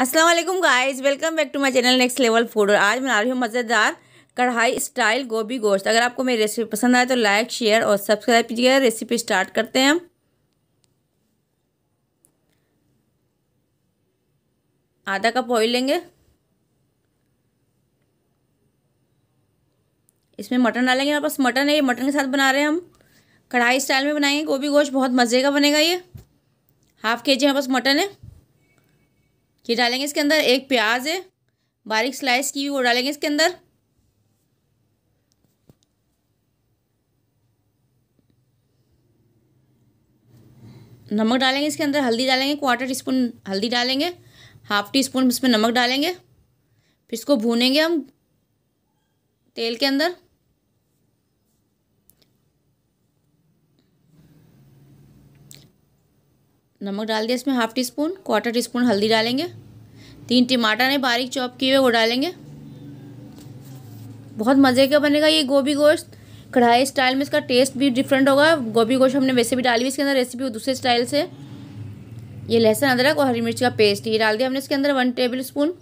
अस्सलाम वालेकुम guys welcome back to my channel next level food और आज बना रही हूँ मज़ेदार कढ़ाई स्टाइल गोभी गोश्त। अगर आपको मेरी रेसिपी पसंद आए तो लाइक शेयर और सब्सक्राइब कीजिएगा। रेसिपी स्टार्ट करते हैं हम। आधा कप ऑयल लेंगे। इसमें मटन डालेंगे हमारे पास मटन है, ये मटन के साथ बना रहे हैं हम। कढ़ाई स्टाइल में बनाएँगे। गोभी गोश्त बहुत मज़े का बनेगा ये। हाफ़ के जी हमारे पास मटन है। ये डालेंगे इसके अंदर एक प्याज है। बारीक स्लाइस की वो डालेंगे इसके अंदर। नमक डालेंगे इसके अंदर, हल्दी डालेंगे क्वार्टर टी स्पून हल्दी डालेंगे हाफ़ टी स्पून इसमें नमक डालेंगे। फिर इसको भूनेंगे हम तेल के अंदर। नमक डाल दिया इसमें half teaspoon quarter teaspoon हल्दी डालेंगे। तीन टमाटर है, बारीक चॉप किए हुए वो डालेंगे। बहुत मज़े का बनेगा ये गोभी गोश्त। कढ़ाई स्टाइल में इसका टेस्ट भी डिफरेंट होगा। गोभी गोश्त हमने वैसे भी डाली हुई, इसके अंदर रेसिपी दूसरे स्टाइल से। ये लहसुन, अदरक और हरी मिर्च का पेस्ट ये डाल दिया हमने इसके अंदर वन टेबल स्पून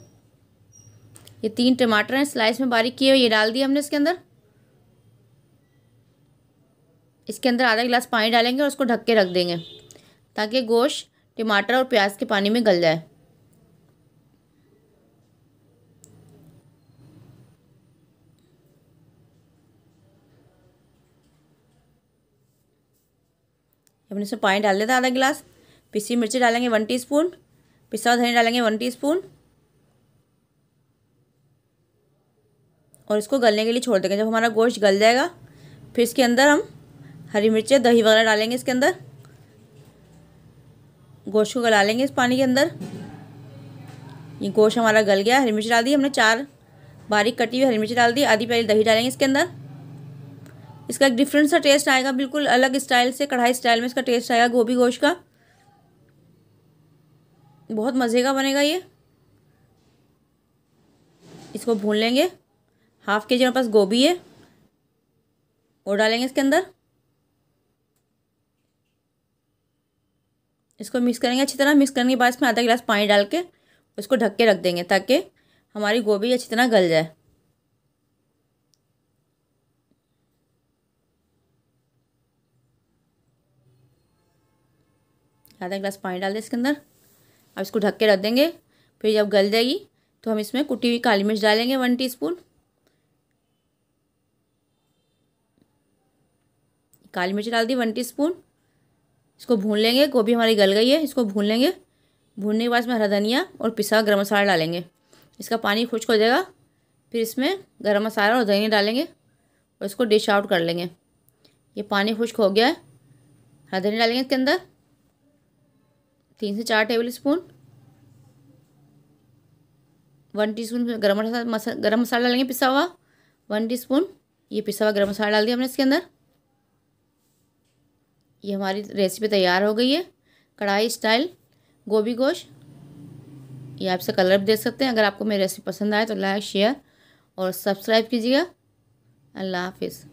ये तीन टमाटर हैं स्लाइस में बारीक किए हुए, ये डाल दिया हमने इसके अंदर। इसके अंदर आधा गिलास पानी डालेंगे और उसको ढक के रख देंगे। ताकि गोश्त, टमाटर और प्याज के पानी में गल जाए। अपने इसमें पानी डाल देता आधा गिलास। पिसी मिर्ची डालेंगे वन टीस्पून पिसा धनिया डालेंगे वन टीस्पून और इसको गलने के लिए छोड़ देंगे। जब हमारा गोश्त गल जाएगा, फिर इसके अंदर हम हरी मिर्चें दही वगैरह डालेंगे इसके अंदर। गोश्त को गला लेंगे इस पानी के अंदर। ये गोश्त हमारा गल गया, हरी मिर्च डाल दी, हमने चार बारीक कटी हुई हरी मिर्च डाल दी, आधी पहले दही डालेंगे इसके अंदर। इसका एक डिफरेंट सा टेस्ट आएगा, बिल्कुल अलग स्टाइल से, कढ़ाई स्टाइल में इसका टेस्ट आएगा गोभी गोश्त का। बहुत मज़े का बनेगा ये। इसको भून लेंगे। हाफ़ के जी हमारे पास गोभी है वो डालेंगे इसके अंदर। इसको मिक्स करेंगे, अच्छी तरह मिक्स करने के बाद इसमें आधा गिलास पानी डाल के उसको ढक के रख देंगे ताकि हमारी गोभी अच्छी तरह गल जाए। आधा गिलास पानी डाल दें इसके अंदर। अब इसको ढक के रख देंगे। फिर जब गल जाएगी तो हम इसमें कुटी हुई काली मिर्च डालेंगे वन टीस्पून काली मिर्च डाल दी वन टीस्पून इसको भून लेंगे, गोभी हमारी गल गई है, इसको भून लेंगे। भूनने के बाद इसमें हरा धनिया और पिसा गर्म मसाला डालेंगे। इसका पानी खुश्क हो जाएगा, फिर इसमें गर्म मसाला और धनिया डालेंगे और इसको डिश आउट कर लेंगे। ये पानी खुश्क हो गया है। हरा धनिया डालेंगे इसके अंदर। तीन से चार टेबल स्पून वन टीस्पून गरम मसाला गर्म मसाला डालेंगे पिसा हुआ। वन टीस्पून ये पिसा हुआ गर्म मसाला डाल दिया हमने इसके अंदर। ये हमारी रेसिपी तैयार हो गई है। कढ़ाई स्टाइल गोभी गोश ये आपसे कलर भी देख सकते हैं। अगर आपको मेरी रेसिपी पसंद आए तो लाइक शेयर और सब्सक्राइब कीजिएगा। अल्लाह हाफिज़।